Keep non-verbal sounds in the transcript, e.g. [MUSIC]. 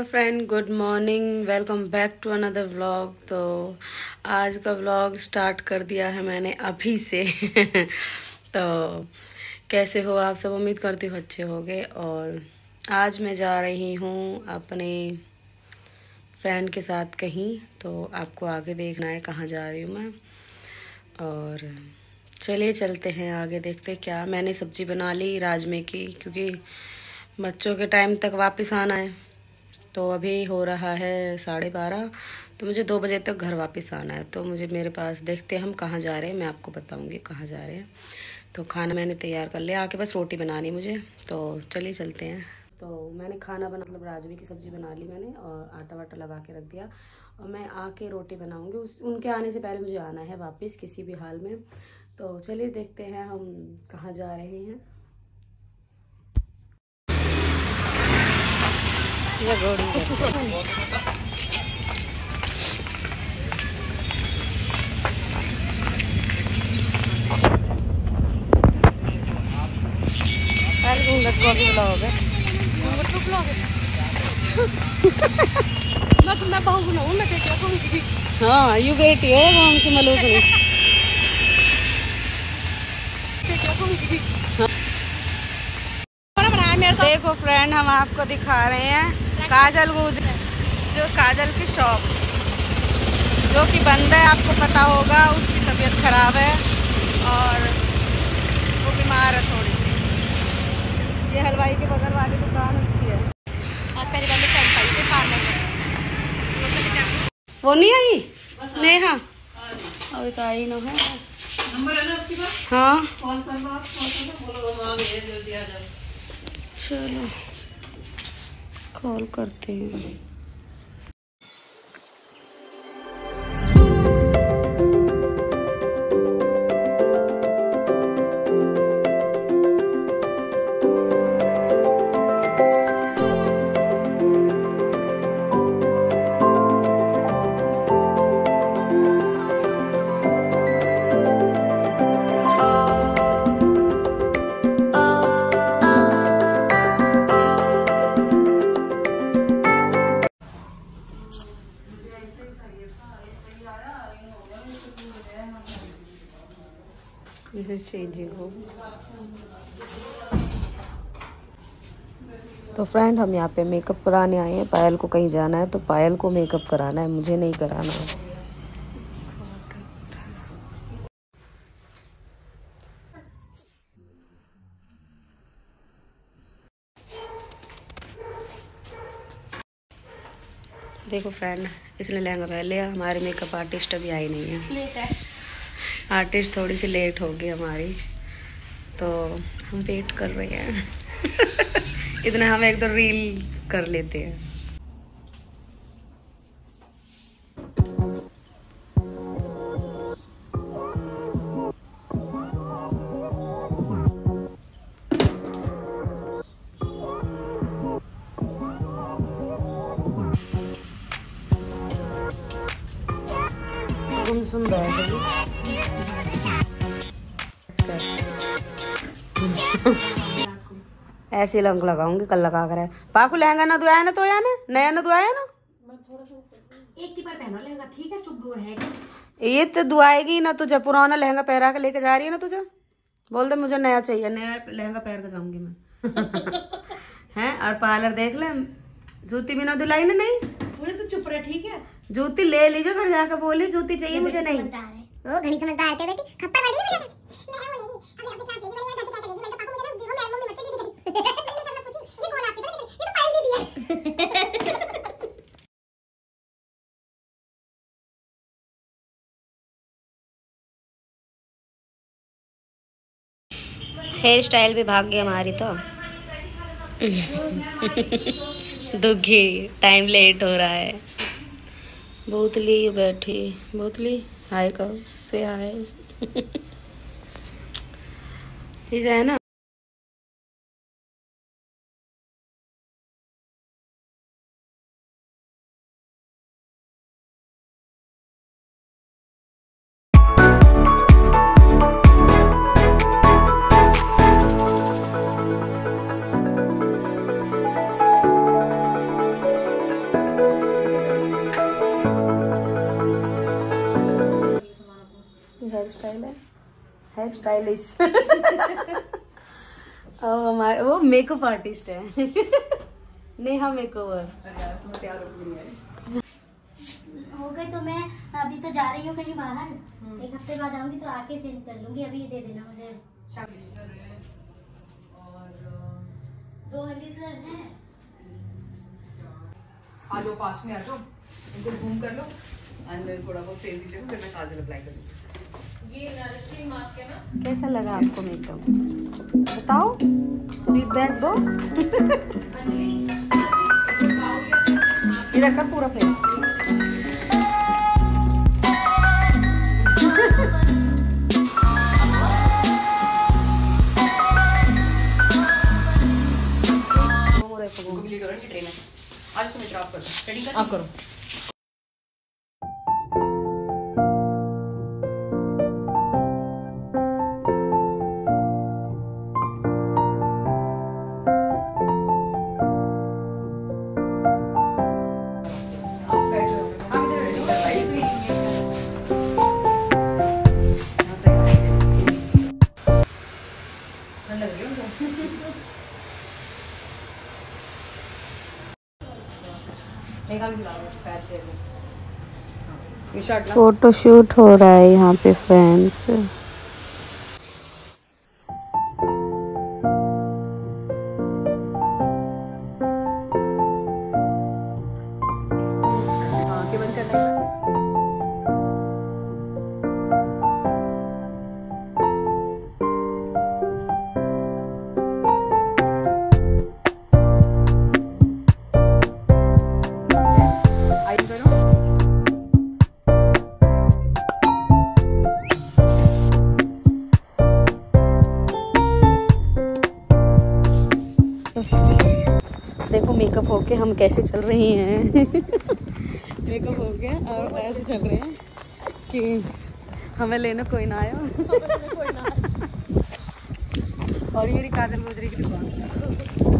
Hello friend, good morning, welcome back to another vlog. तो आज का व्लॉग स्टार्ट कर दिया है मैंने अभी से। [LAUGHS] तो कैसे हो आप सब? उम्मीद करती हो अच्छे होगे। और आज मैं जा रही हूँ अपने फ्रेंड के साथ कहीं। तो आपको आगे देखना है कहाँ जा रही हूँ मैं। और चलिए चलते हैं आगे देखते क्या। मैंने सब्ज़ी बना ली राजमे की, क्योंकि बच्चों के टाइम तक वापस आना है। तो अभी हो रहा है साढ़े बारह तो मुझे दो बजे तक घर वापस आना है। तो मुझे मेरे पास देखते हैं हम कहाँ जा रहे हैं, मैं आपको बताऊँगी कहाँ जा रहे हैं। तो खाना मैंने तैयार कर लिया, आके बस रोटी बनानी मुझे। तो चलिए चलते हैं। तो मैंने खाना बना मतलब राजवी की सब्ज़ी बना ली मैंने और आटा वाटा लगा के रख दिया। और मैं आके रोटी बनाऊँगी। उस, उनके आने से पहले मुझे आना है वापस किसी भी हाल में। तो चलिए देखते हैं हम कहाँ जा रहे हैं ये घोड़ी ब्लॉग है देखा कहूँगी हाँ यू बेटी है गाँव की मलूकनी देखो फ्रेंड हम आपको दिखा रहे हैं। काजल गुज जो काजल की शॉप जो कि बंद है आपको पता होगा उसकी तबीयत खराब है और वो बीमार है थोड़ी। सी ये हलवाई के बगल वाली दुकान उसकी है। वो नहीं आई? नेहा अभी तो आई ना है। हाँ चलो। कॉल करते हैं। दिस इज़ चेंजिंग होम तो फ्रेंड हम यहाँ पे मेकअप कराने आए हैं। पायल को कहीं जाना है तो पायल को मेकअप कराना है। मुझे नहीं कराना है। देखो फ्रेंड इसने लहंगा पहन लिया। हमारे मेकअप आर्टिस्ट अभी आई नहीं है। आर्टिस्ट थोड़ी सी लेट होगी हमारी तो हम वेट कर रहे हैं। [LAUGHS] इतना हम एक तो रील कर लेते हैं। गुमसुम बैठ ऐसे लंग लगाऊँगी कल लगा कर पाकू लहंगा ना दुआया ना तो या ना? नया ना दुआया ना? एक की बार पहना लहंगा ठीक है? चुप है ये तो दुआएगी ना तुझे पुराना लहंगा पहरा के लेके जा रही है ना तुझे? बोल दे मुझे नया चाहिए नया लहंगा पहन के जाऊँगी मैं। [LAUGHS] हैं? और पार्लर देख ले। जूती भी ना दुलाई ना नहीं? तो चुप रहे ठीक है? जूती ले लीजिए घर जाकर बोली जूती चाहिए मुझे नहीं। वो घड़ी समझदार थे बेटी। खप्पर बड़ी है मैं वो नहीं अभी क्लास लेगी [LAUGHS] मैंने घर से क्या करेगी मैं तो पापा मुझे देखो मैं मम्मी मत मैंने सब पूछी ये कौन आपकी ये तो पायल दीदी है। हेयर स्टाइल भी भाग गई हमारी तो। दुखी टाइम लेट हो रहा है। बोतली बैठी बोतली हाय करो से हाय [LAUGHS] ठीक है ना? [LAUGHS] है स्टाइलिश और हमारे वो मेकअप आर्टिस्ट है. नेहा मेकओवर हो गई तो मैं अभी तो जा रही हूँ कहीं बाहर। एक हफ़्ते बाद आऊँगी तो आके चेंज कर लूँगी अभी दे देना मुझे। दो आ जाओ पास में आ जाओ। इनको घूम कर लो। एंड थोड़ा बहुत फेस फिर मैं काजल अप्लाई कर दूँगी कैसा लगा आपको मेकअप बताओ। फीडबैक दो। इधर का पूरा फेस है। आज सुमित्रा आप कर? आप करो। फ़ोटो शूट हो। रहा है यहाँ पे फ्रेंड्स होके हम कैसे चल रही हैं? [LAUGHS] मेकअप हो गया और ऐसे चल रहे हैं कि हमें लेने कोई ना आया। [LAUGHS] और ये काजल गुजरी की दुकान।